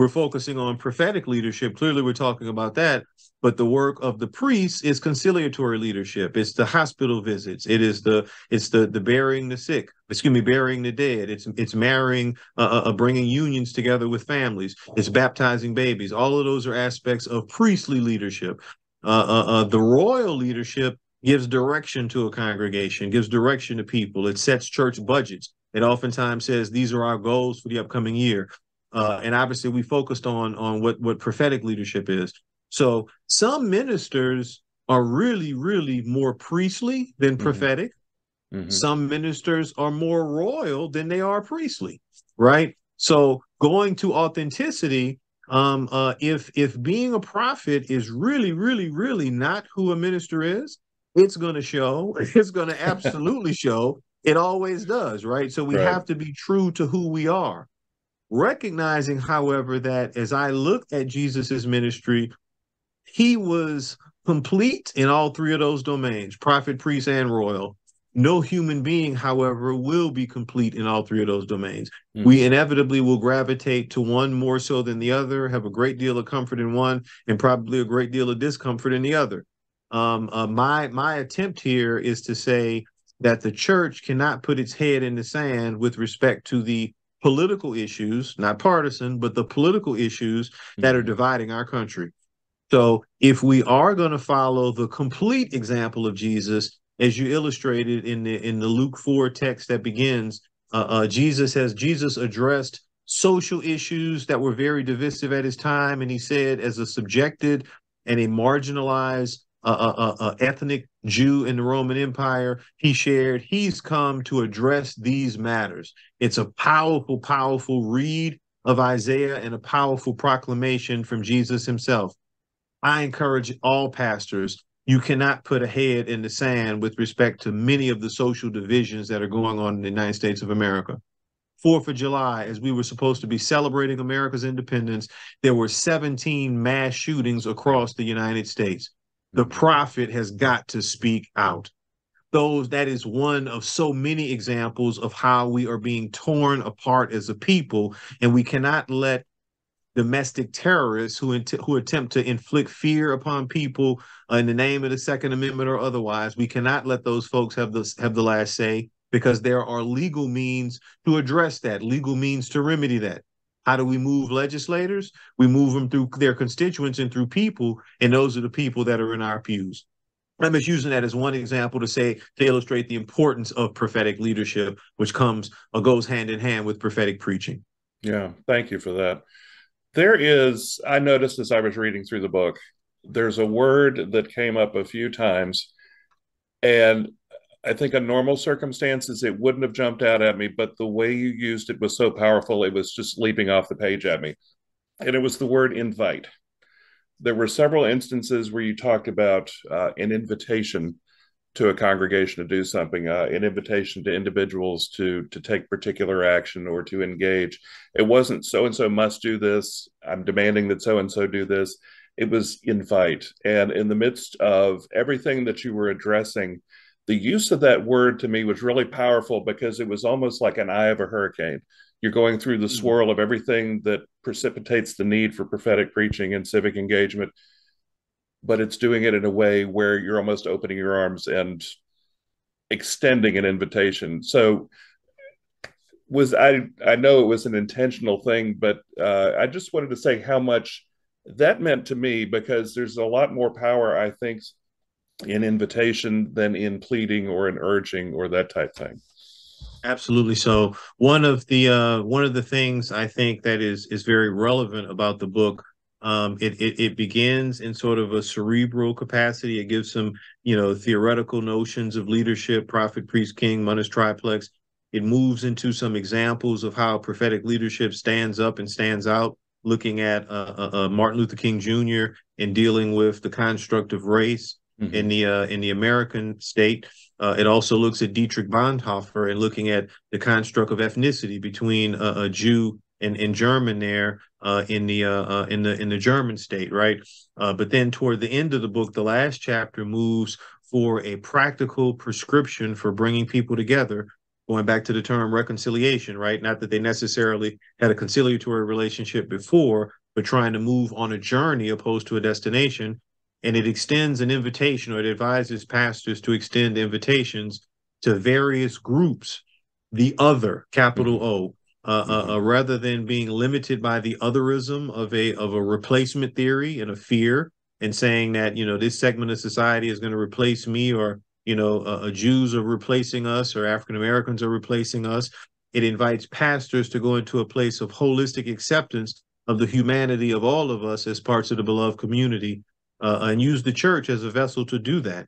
we're focusing on prophetic leadership. Clearly, we're talking about that. But the work of the priests is conciliatory leadership. It's the hospital visits. It is the it's the the burying the sick. Excuse me, burying the dead. It's it's marrying, uh, uh, uh, bringing unions together with families. It's baptizing babies. All of those are aspects of priestly leadership. Uh, uh, uh, the royal leadership gives direction to a congregation, gives direction to people. It sets church budgets. It oftentimes says these are our goals for the upcoming year uh, and obviously we focused on on what what prophetic leadership is. So some ministers are really really more priestly than mm-hmm. prophetic. Mm-hmm. Some ministers are more royal than they are priestly, right? So going to authenticity, um, uh, if if being a prophet is really really really not who a minister is, it's going to show. It's going to absolutely show. It always does, right? So we right. have to be true to who we are. Recognizing, however, that as I look at Jesus's ministry, he was complete in all three of those domains prophet, priest, and royal. No human being, however, will be complete in all three of those domains. Mm-hmm. We inevitably will gravitate to one more so than the other, have a great deal of comfort in one, and probably a great deal of discomfort in the other. Um, uh, my my attempt here is to say that the church cannot put its head in the sand with respect to the political issues, not partisan, but the political issues that are mm-hmm. dividing our country. So if we are going to follow the complete example of Jesus, as you illustrated in the in the Luke 4 text that begins, uh, uh, Jesus has Jesus addressed social issues that were very divisive at his time, and he said, as a subjected and a marginalized uh, uh, uh, ethnic Jew in the Roman Empire, he shared, he's come to address these matters. It's a powerful, powerful read of Isaiah and a powerful proclamation from Jesus himself. I encourage all pastors you cannot put a head in the sand with respect to many of the social divisions that are going on in the United States of America. Fourth of July, as we were supposed to be celebrating America's independence, there were 17 mass shootings across the United States. The prophet has got to speak out. Those that is one of so many examples of how we are being torn apart as a people, and we cannot let domestic terrorists who who attempt to inflict fear upon people in the name of the Second Amendment or otherwise. We cannot let those folks have the have the last say because there are legal means to address that, legal means to remedy that. How do we move legislators? We move them through their constituents and through people, and those are the people that are in our pews. I'm just using that as one example to say to illustrate the importance of prophetic leadership, which comes or goes hand in hand with prophetic preaching. Yeah, thank you for that. There is, I noticed as I was reading through the book, there's a word that came up a few times, and I think in normal circumstances it wouldn't have jumped out at me, but the way you used it was so powerful, it was just leaping off the page at me. And it was the word invite. There were several instances where you talked about uh, an invitation to a congregation to do something, uh, an invitation to individuals to to take particular action or to engage. It wasn't so and so must do this. I'm demanding that so and so do this. It was invite, and in the midst of everything that you were addressing, the use of that word to me was really powerful because it was almost like an eye of a hurricane. You're going through the hmm. swirl of everything that precipitates the need for prophetic preaching and civic engagement, but it's doing it in a way where you're almost opening your arms and extending an invitation. So was I I know it was an intentional thing, but uh, I just wanted to say how much that meant to me because there's a lot more power I think in invitation than in pleading or in urging or that type thing. Absolutely. So one of the uh, one of the things I think that is is very relevant about the book, um, it, it it begins in sort of a cerebral capacity. It gives some you know theoretical notions of leadership, prophet, priest, king, munus triplex. It moves into some examples of how prophetic leadership stands up and stands out. Looking at uh, uh, uh Martin Luther King Jr. and dealing with the construct of race mm-hmm. in the uh, in the American state. Uh, it also looks at Dietrich Bonhoeffer and looking at the construct of ethnicity between a, a Jew and, and German there uh, in the uh, uh, in the in the German state, right? Uh, but then toward the end of the book, the last chapter moves for a practical prescription for bringing people together going back to the term reconciliation, right? Not that they necessarily had a conciliatory relationship before, but trying to move on a journey opposed to a destination and it extends an invitation or it advises pastors to extend invitations to various groups, the other, capital mm-hmm. O, uh, uh, mm-hmm. uh, rather than being limited by the otherism of a of a replacement theory and a fear, and saying that you know this segment of society is going to replace me, or you know uh, uh, Jews are replacing us, or African Americans are replacing us. It invites pastors to go into a place of holistic acceptance of the humanity of all of us as parts of the beloved community uh, and use the church as a vessel to do that.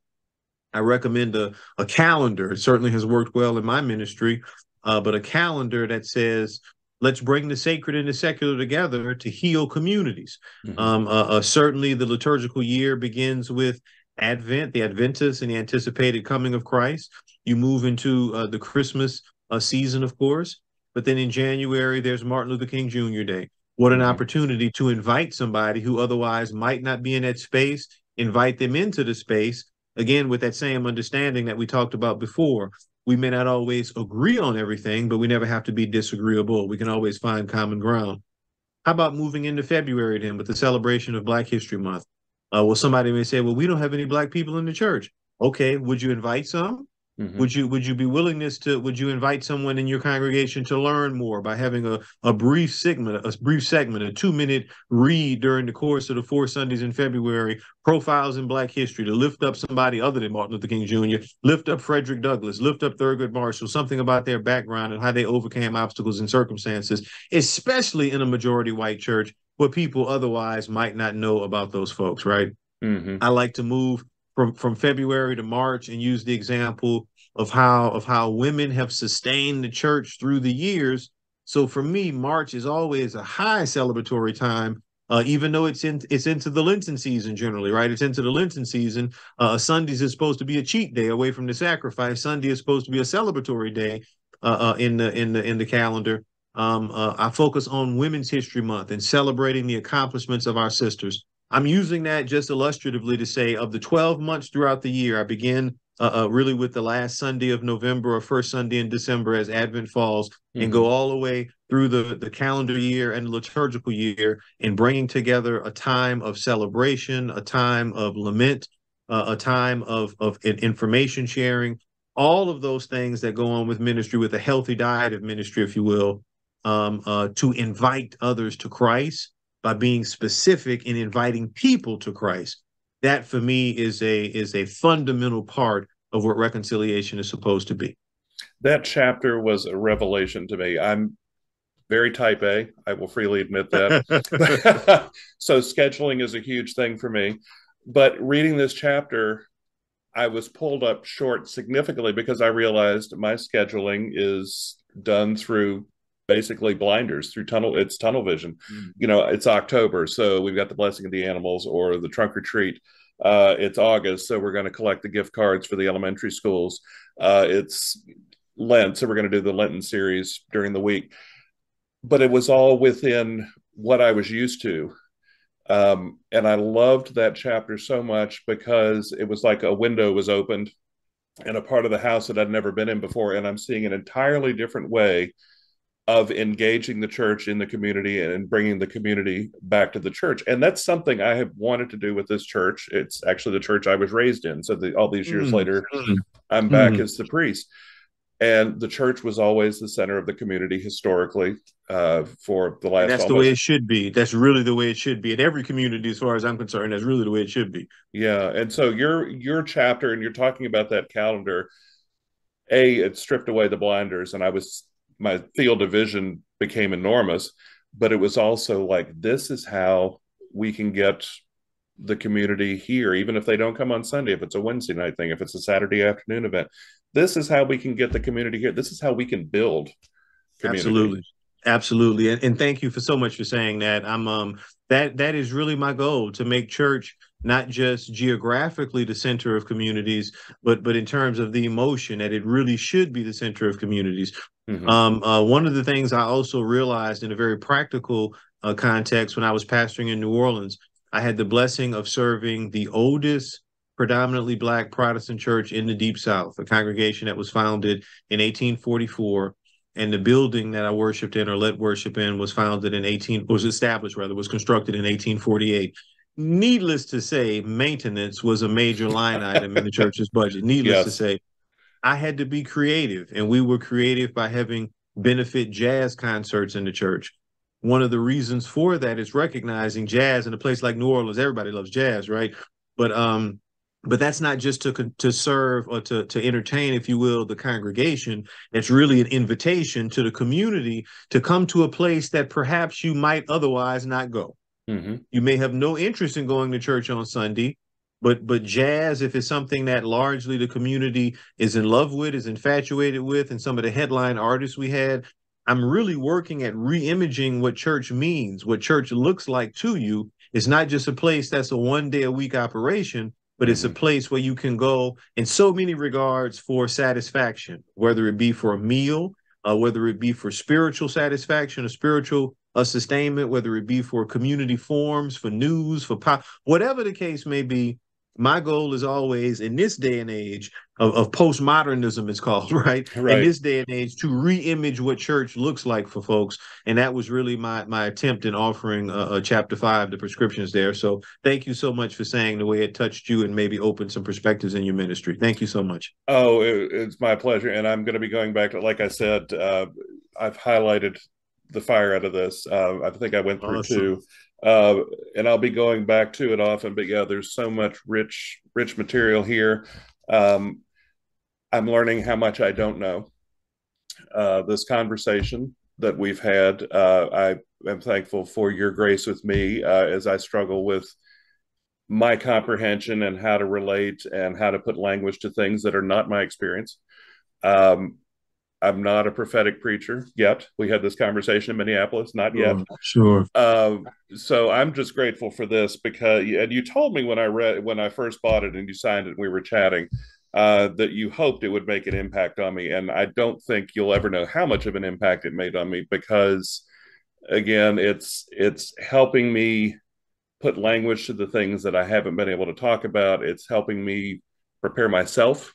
I recommend a, a calendar. It certainly has worked well in my ministry, uh, but a calendar that says, let's bring the sacred and the secular together to heal communities. Mm-hmm. Um, uh, uh, certainly, the liturgical year begins with Advent, the Adventists, and the anticipated coming of Christ. You move into uh, the Christmas uh, season, of course, but then in January, there's Martin Luther King Jr. Day. What an mm-hmm. opportunity to invite somebody who otherwise might not be in that space, invite them into the space, again, with that same understanding that we talked about before. We may not always agree on everything, but we never have to be disagreeable. We can always find common ground. How about moving into February then with the celebration of Black History Month? Uh, well, somebody may say, well, we don't have any Black people in the church. Okay, would you invite some? Mm-hmm. Would you would you be willingness to would you invite someone in your congregation to learn more by having a, a brief segment a brief segment a two minute read during the course of the four Sundays in February profiles in Black history to lift up somebody other than Martin Luther King Jr. lift up Frederick Douglass lift up Thurgood Marshall something about their background and how they overcame obstacles and circumstances especially in a majority white church where people otherwise might not know about those folks right mm-hmm. I like to move from from February to March and use the example of how of how women have sustained the church through the years. So for me, March is always a high celebratory time uh, even though it's in it's into the Lenten season generally, right? It's into the Lenten season. Uh, Sundays is supposed to be a cheat day away from the sacrifice. Sunday is supposed to be a celebratory day uh, uh in the in the in the calendar. Um, uh, I focus on Women's History Month and celebrating the accomplishments of our sisters. I'm using that just illustratively to say of the 12 months throughout the year, I begin uh, uh, really with the last Sunday of November or first Sunday in December as Advent falls, mm-hmm. and go all the way through the, the calendar year and liturgical year in bringing together a time of celebration, a time of lament, uh, a time of, of information sharing, all of those things that go on with ministry, with a healthy diet of ministry, if you will, um, uh, to invite others to Christ by being specific in inviting people to Christ that for me is a is a fundamental part of what reconciliation is supposed to be. That chapter was a revelation to me. I'm very type A. I will freely admit that. so scheduling is a huge thing for me. But reading this chapter, I was pulled up short significantly because I realized my scheduling is done through basically blinders through tunnel it's tunnel vision. Mm. you know it's october so we've got the blessing of the animals or the trunk retreat. Uh, it's august so we're going to collect the gift cards for the elementary schools. Uh, it's lent so we're going to do the lenten series during the week. But it was all within what i was used to. Um, and i loved that chapter so much because it was like a window was opened in a part of the house that i'd never been in before and i'm seeing an entirely different way of engaging the church in the community and bringing the community back to the church and that's something i have wanted to do with this church it's actually the church i was raised in so the, all these years mm. later mm. i'm back mm. as the priest and the church was always the center of the community historically uh, for the last. And that's almost... the way it should be. That's really the way it should be in every community, as far as I'm concerned. That's really the way it should be. Yeah, and so your your chapter, and you're talking about that calendar. A, it stripped away the blinders, and I was my field of vision became enormous but it was also like this is how we can get the community here even if they don't come on sunday if it's a wednesday night thing if it's a saturday afternoon event. This is how we can get the community here. This is how we can build community. absolutely. Absolutely. And, and thank you for so much for saying that. I'm um that that is really my goal to make church not just geographically the center of communities, but but in terms of the emotion that it really should be the center of communities. Mm-hmm. Um, uh, one of the things I also realized in a very practical uh, context when I was pastoring in New Orleans, I had the blessing of serving the oldest predominantly black Protestant church in the Deep South, a congregation that was founded in 1844 and the building that I worshipped in or led worship in was founded in 18 was established rather was constructed in 1848 needless to say, maintenance was a major line item in the church's budget. Needless yes. to say, I had to be creative, and we were creative by having benefit jazz concerts in the church. One of the reasons for that is recognizing jazz in a place like New Orleans. Everybody loves jazz, right? But um, but that's not just to to serve or to to entertain, if you will, the congregation. It's really an invitation to the community to come to a place that perhaps you might otherwise not go. Mm-hmm. You may have no interest in going to church on Sunday, but but jazz, if it's something that largely the community is in love with, is infatuated with, and some of the headline artists we had, I'm really working at re-imaging what church means, what church looks like to you. It's not just a place that's a one day a week operation, but it's a mm-hmm. place where you can go in so many regards for satisfaction, whether it be for a meal, uh, whether it be for spiritual satisfaction, a spiritual a sustainment, whether it be for community forums, for news, for pop, whatever the case may be. My goal is always in this day and age of, of postmodernism, it's called, right? right? In this day and age, to re-image what church looks like for folks, and that was really my my attempt in offering a, chapter five, the prescriptions there. So, thank you so much for saying the way it touched you and maybe opened some perspectives in your ministry. Thank you so much. Oh, it, it's my pleasure, and I'm going to be going back to, like I said, uh, I've highlighted the fire out of this. Uh, I think I went through awesome. two, uh, and I'll be going back to it often. But yeah, there's so much rich, rich material here. Um, I'm learning how much I don't know. Uh, this conversation that we've had, uh, I am thankful for your grace with me uh, as I struggle with my comprehension and how to relate and how to put language to things that are not my experience. Um, I'm not a prophetic preacher yet. We had this conversation in Minneapolis, not yet. Sure. Uh, so I'm just grateful for this because, and you told me when I read when I first bought it and you signed it, and we were chatting uh, that you hoped it would make an impact on me, and I don't think you'll ever know how much of an impact it made on me because, again, it's it's helping me put language to the things that I haven't been able to talk about. It's helping me prepare myself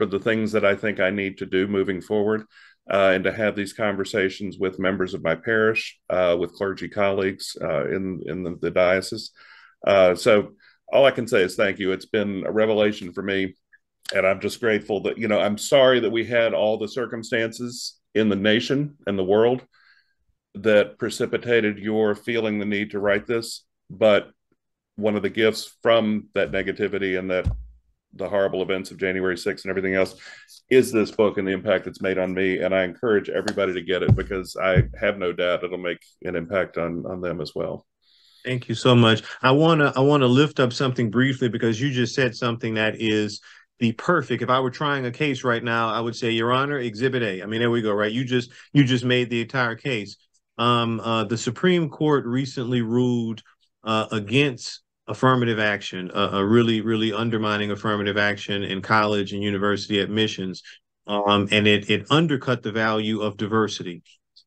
for the things that I think I need to do moving forward, uh, and to have these conversations with members of my parish, uh, with clergy colleagues uh, in in the, the diocese. Uh, so all I can say is thank you. It's been a revelation for me, and I'm just grateful that you know I'm sorry that we had all the circumstances in the nation and the world that precipitated your feeling the need to write this, but one of the gifts from that negativity and that the horrible events of January 6th and everything else is this book and the impact it's made on me. And I encourage everybody to get it because I have no doubt it'll make an impact on on them as well. Thank you so much. I wanna I wanna lift up something briefly because you just said something that is the perfect. If I were trying a case right now, I would say, Your Honor, Exhibit A. I mean, there we go. Right? You just you just made the entire case. Um, uh, the Supreme Court recently ruled uh, against affirmative action, uh, a really, really undermining affirmative action in college and university admissions. Um, and it it undercut the value of diversity.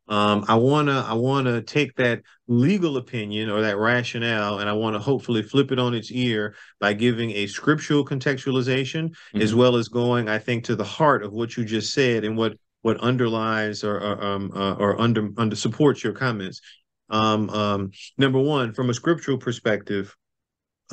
Um, I wanna I wanna take that legal opinion or that rationale, and I want to hopefully flip it on its ear by giving a scriptural contextualization, mm-hmm. as well as going, I think, to the heart of what you just said and what what underlies or or, um, uh, or under under supports your comments. Um, um, number one, from a scriptural perspective,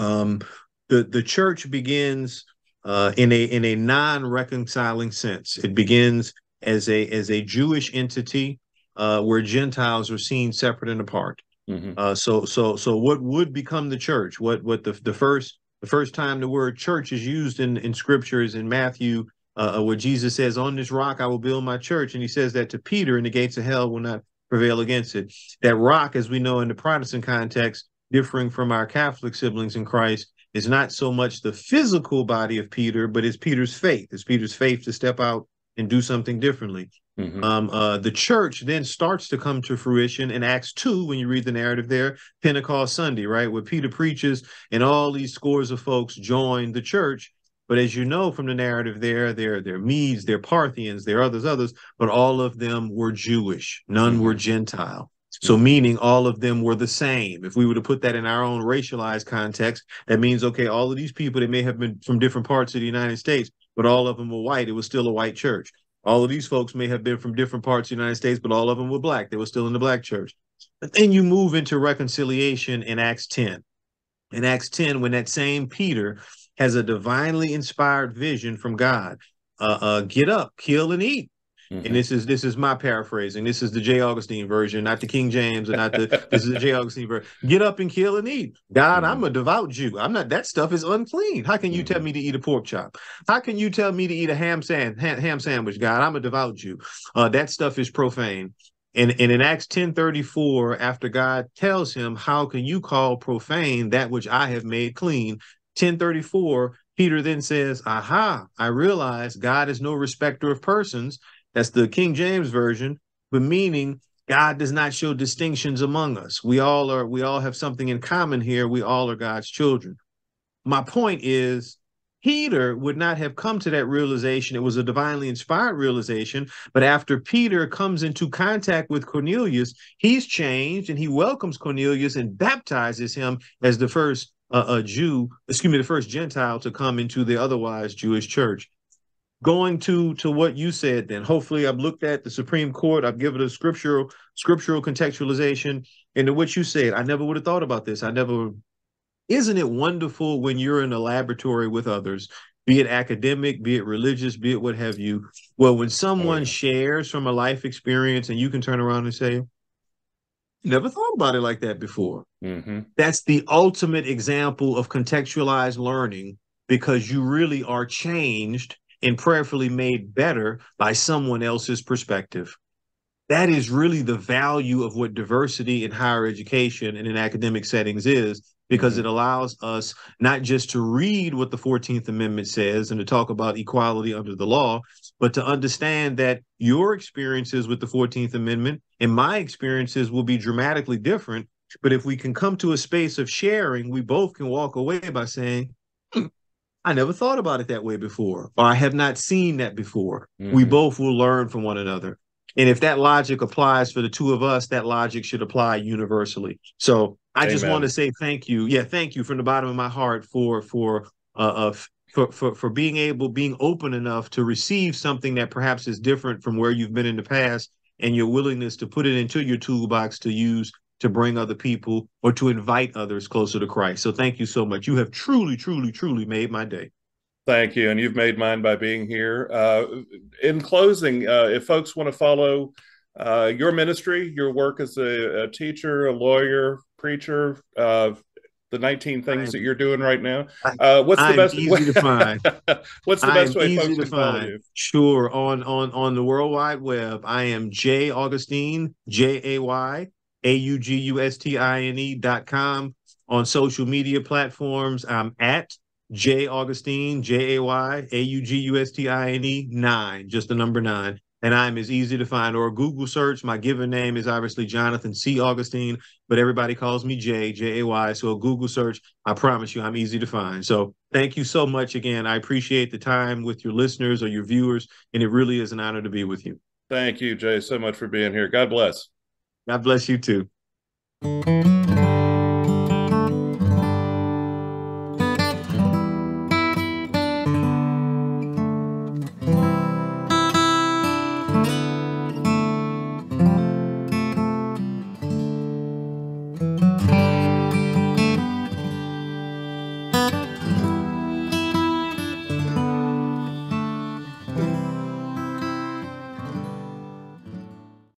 um, the the church begins uh, in a in a non-reconciling sense. It begins as a as a Jewish entity uh, where Gentiles are seen separate and apart. Mm-hmm. Uh, so so so what would become the church? What what the the first the first time the word church is used in in scripture is in Matthew, uh, uh, where Jesus says, "On this rock I will build my church," and he says that to Peter, and the gates of hell will not prevail against it. That rock, as we know in the Protestant context, differing from our Catholic siblings in Christ is not so much the physical body of Peter, but it's Peter's faith. It's Peter's faith to step out and do something differently. Mm-hmm. Um, uh, the church then starts to come to fruition in Acts 2, when you read the narrative there, Pentecost Sunday, right, where Peter preaches and all these scores of folks join the church. But as you know from the narrative there, there, there are Medes, there are Parthians, there are others, others, but all of them were Jewish. None mm-hmm. were Gentile. So meaning all of them were the same. If we were to put that in our own racialized context, that means okay, all of these people they may have been from different parts of the United States, but all of them were white. It was still a white church. All of these folks may have been from different parts of the United States, but all of them were black. They were still in the black church. But then you move into reconciliation in Acts 10. In Acts 10, when that same Peter has a divinely inspired vision from God, uh, uh, get up, kill and eat. Mm-hmm. And this is this is my paraphrasing. This is the Jay Augustine version, not the King James, and not the. this is the Jay Augustine version. Get up and kill and eat. God, mm-hmm. I'm a devout Jew. I'm not. That stuff is unclean. How can you mm-hmm. tell me to eat a pork chop? How can you tell me to eat a ham sand ham, ham sandwich? God, I'm a devout Jew. Uh, that stuff is profane. And, and in Acts 10:34, after God tells him, How can you call profane that which I have made clean? 1034, Peter then says, Aha, I realize God is no respecter of persons that's the King James version, but meaning God does not show distinctions among us. We all are, we all have something in common here. We all are God's children. My point is, Peter would not have come to that realization. It was a divinely inspired realization. But after Peter comes into contact with Cornelius, he's changed and he welcomes Cornelius and baptizes him as the first uh, a Jew, excuse me, the first Gentile to come into the otherwise Jewish church going to to what you said then. Hopefully i've looked at the supreme court. I've given a scriptural scriptural contextualization into what you said. I never would have thought about this. I never isn't it wonderful when you're in a laboratory with others be it academic be it religious be it what have you well when someone shares from a life experience and you can turn around and say never thought about it like that before. Mm-hmm. that's the ultimate example of contextualized learning because you really are changed and prayerfully made better by someone else's perspective. That is really the value of what diversity in higher education and in academic settings is, because mm-hmm. it allows us not just to read what the 14th Amendment says and to talk about equality under the law, but to understand that your experiences with the 14th Amendment and my experiences will be dramatically different. But if we can come to a space of sharing, we both can walk away by saying, I never thought about it that way before, or I have not seen that before. Mm-hmm. We both will learn from one another. And if that logic applies for the two of us, that logic should apply universally. So I Amen. just want to say thank you. Yeah, thank you from the bottom of my heart for for uh, uh for, for for being able, being open enough to receive something that perhaps is different from where you've been in the past, and your willingness to put it into your toolbox to use to bring other people or to invite others closer to Christ. So thank you so much. You have truly, truly, truly made my day. Thank you. And you've made mine by being here. Uh, in closing, uh, if folks want to follow uh, your ministry, your work as a, a teacher, a lawyer, preacher, uh, the 19 things am, that you're doing right now, uh, what's the best easy way to find? what's the best way folks can follow you? Sure. On, on, on the World Wide Web, I am Jay Augustine, J A Y A U G U S T I N E dot com. On social media platforms, I'm at Jay Augustine, J A Y A U G U S T I N E, nine, just the number nine. And I'm as easy to find, or Google search. My given name is obviously Jonathan C. Augustine, but everybody calls me Jay, J A Y. So a Google search, I promise you, I'm easy to find. So thank you so much again. I appreciate the time with your listeners or your viewers, and it really is an honor to be with you. Thank you, Jay, so much for being here. God bless. God bless you too.